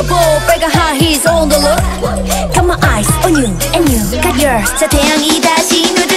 Break a high heels on the look Got my eyes on you and you. Got yours 저 태양이 다시